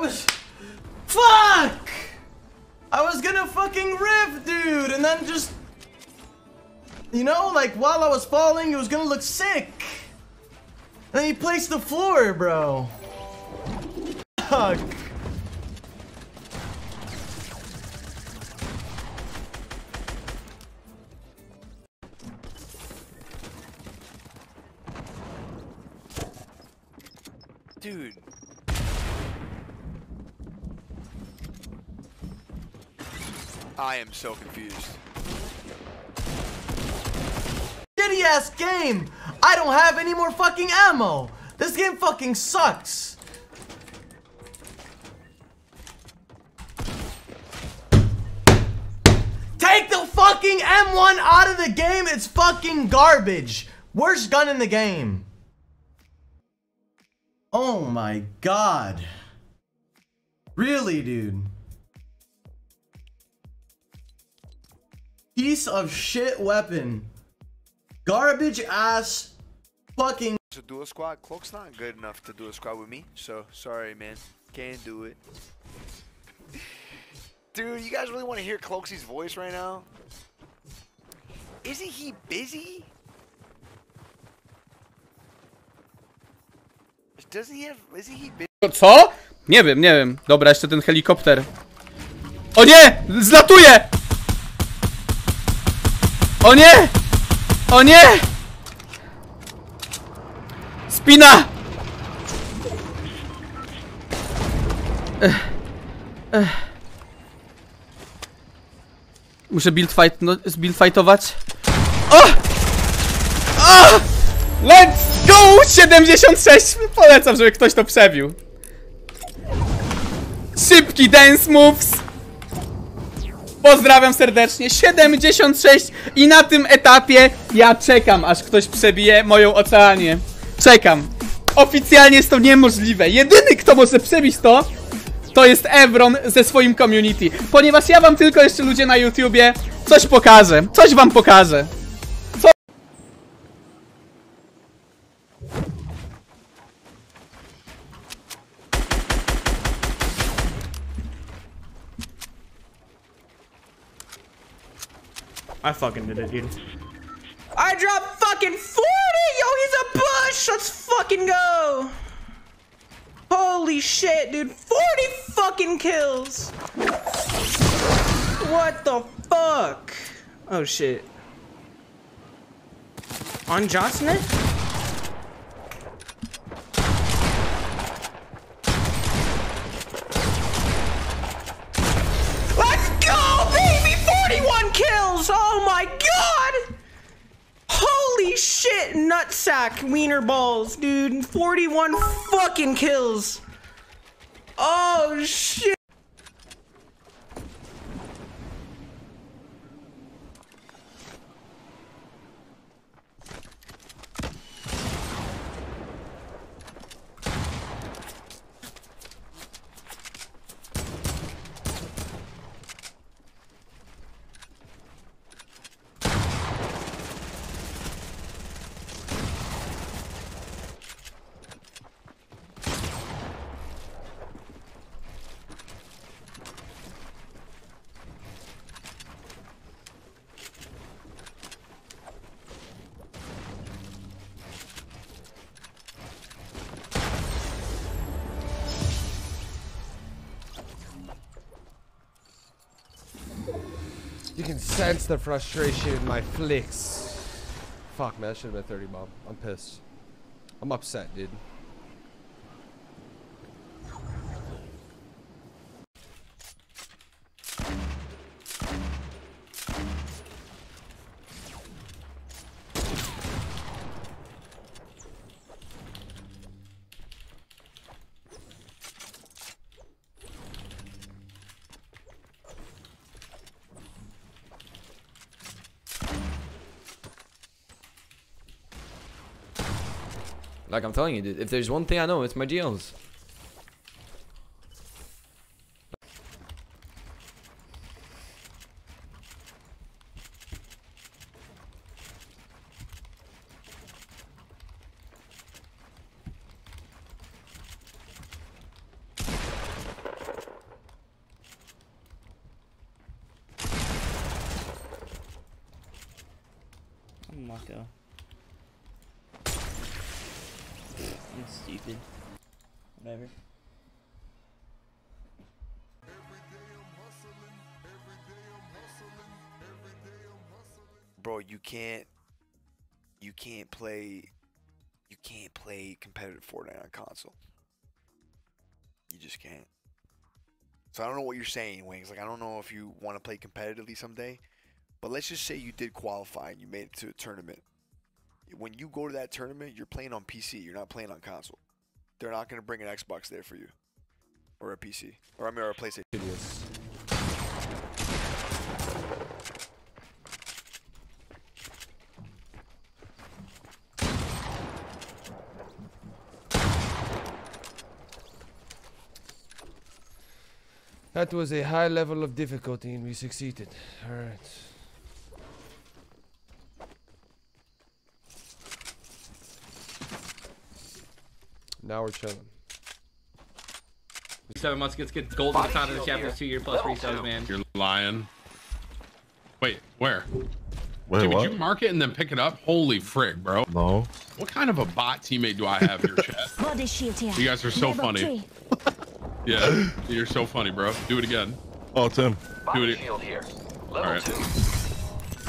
Was... Fuck! I was gonna fucking riff, dude, and then just... You know, like, while I was falling, it was gonna look sick. And then he placed the floor, bro. Fuck. Dude. I am so confused. Shitty ass game! I don't have any more fucking ammo! This game fucking sucks! Take the fucking M1 out of the game! It's fucking garbage! Worst gun in the game! Oh my god. Really, dude? Piece of shit weapon. Garbage ass fucking So duo squad, Cloak's not good enough to do a squad with me. So sorry, man. Can't do it. Dude, you guys really want to hear Cloakzy's voice right now? Isn't he busy? Doesn't he have? Isn't he busy? Co? Nie wiem, nie wiem. Dobra, jeszcze ten helikopter. O nie! Zlatuje! O nie! O nie! Spina! Ech. Ech. Muszę build fight, no, build fightować. O! O! Let's go! 76! Polecam, żeby ktoś to przebił. Szybki dance moves. Pozdrawiam serdecznie. 76 i na tym etapie ja czekam, aż ktoś przebije moją oceanię. Czekam. Oficjalnie jest to niemożliwe. Jedyny, kto może przebić to, to jest Evron ze swoim community. Ponieważ ja wam tylko jeszcze ludzie na YouTubie coś pokażę. Coś wam pokażę. I fucking did it, dude. I dropped fucking 40! Yo, he's a bush! Let's fucking go! Holy shit, dude. 40 fucking kills! What the fuck? Oh shit. On Johnson? Nutsack wiener balls, dude. 41 fucking kills. Oh shit. Can sense the frustration in my flicks. Fuck, man, that should have been 30 bomb. I'm pissed. I'm upset, dude. Like I'm telling you, dude, if there's one thing I know, it's my deals. Mako. It's stupid. Whatever. Bro, you can't. You can't play. You can't play competitive Fortnite on console. You just can't. So I don't know what you're saying, Wings. Like I don't know if you want to play competitively someday, but let's just say you did qualify and you made it to a tournament. When you go to that tournament, you're playing on PC. You're not playing on console. They're not going to bring an Xbox there for you, or a PC, or I mean, or a PlayStation. Idiots. That was a high level of difficulty and we succeeded. Alright. Now we're chilling. Seven months gets get gold at the top of the chapter. Two year plus resubs, man. You're lying. Wait, where? Wait, Dude, what? Did you mark it and then pick it up? Holy frick, bro. No. What kind of a bot teammate do I have here, chat? Body shield here. You guys are so Level funny. Yeah, you're so funny, bro. Do it again. Oh, Tim. Do it. All right.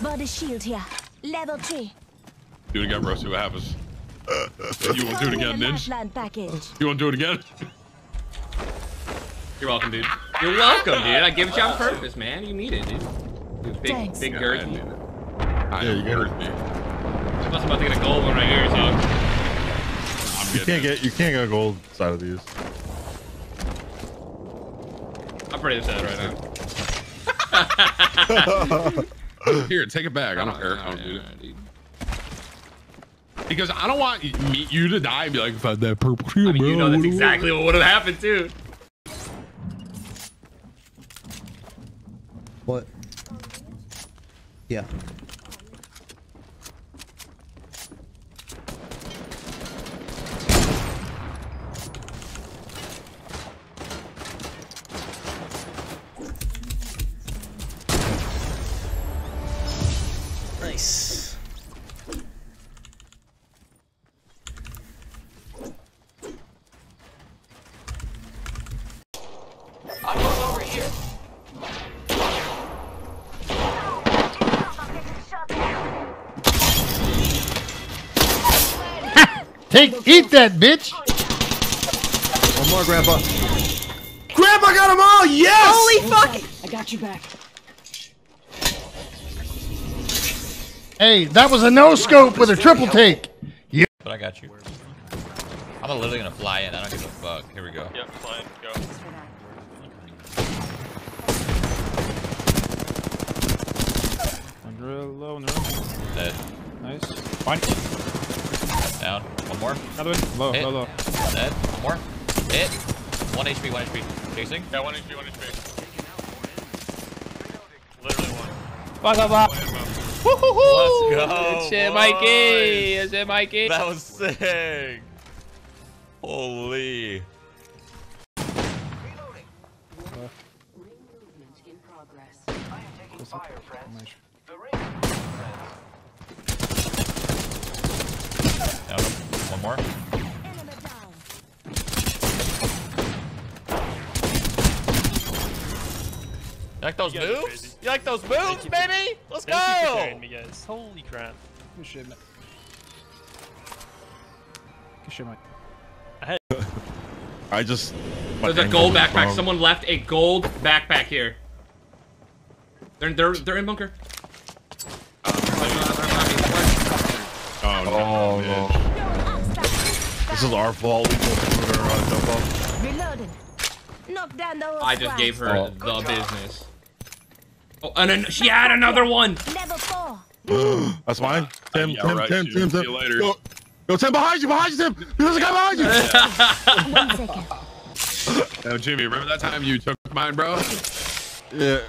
Body shield here. Level three. Do it again, bro. See what happens. You won't do it again, Ninja. You won't do it again? You're welcome, dude. You're welcome, dude. I give it you on purpose, man. You need it, dude. dude big, Thanks. big Yeah, girth. I You need it. I Yeah, you get heard it. me. must about to get a gold one right here, so. I'm You can't it. get you can't get a gold side of these. I'm pretty upset right now. Here, take it back. I don't care. I don't do it. Because I don't want y- me, you to die and be like, if I had that purple I shield, mean, you know that's what do I-" exactly what would have happened, too. What? Yeah. Nice. Take, eat that, bitch. One more, Grandpa. Grandpa got them all. Yes. Holy fuck! I got you back. Hey, that was a no scope with a triple take. Yeah. But I got you. I'm literally gonna fly in. I don't give a fuck. Here we go. Yep, fine, go. Under low, on. Dead. Nice. Fine. Down. One more. Another one. Low, Hit. low, low. Dead. One more. Hit. One HP. One HP. Chasing. Yeah, one HP, one HP. Literally one. Blah, blah, blah. Let's go. Good shit, boys. Mikey. Good shit, Mikey. That was sick. Holy. Down. One more. Enemy. You like those You moves? You like those moves, baby? Let's Thank you for go. me, guys. Holy crap. Good shit, man. Good shit, Mike. I just. There's a gold backpack. Someone left a gold backpack here. They're they're they're in bunker. Oh, no. Oh man. no. This is our fault. We told her to jump up. Reloading. Knock down the whole I just gave her Oh. the business. Oh, and then she had another one. Level four. That's mine. Tim, Yeah, Tim, right, Tim, see Tim, Tim. see later. Go, go, Tim, behind you, behind you, Tim. There's a guy behind you. One second. Now, Jimmy, remember that time you took mine, bro? yeah.